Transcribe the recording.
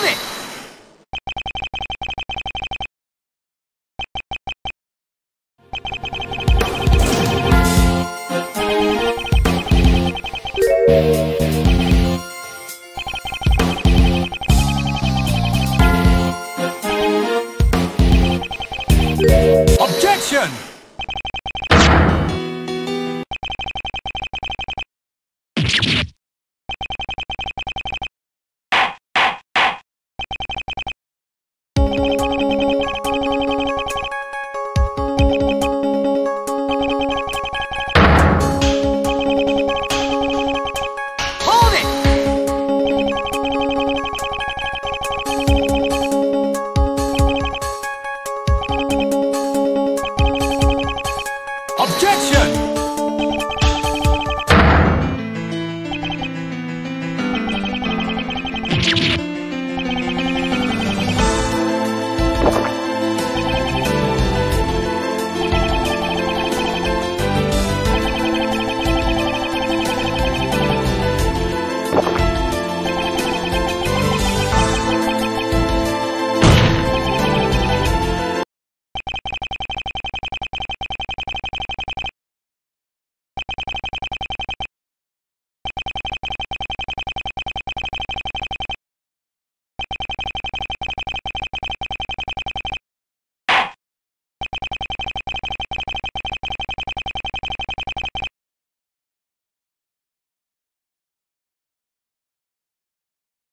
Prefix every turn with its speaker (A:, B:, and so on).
A: Hold it!
B: Objection! Objection!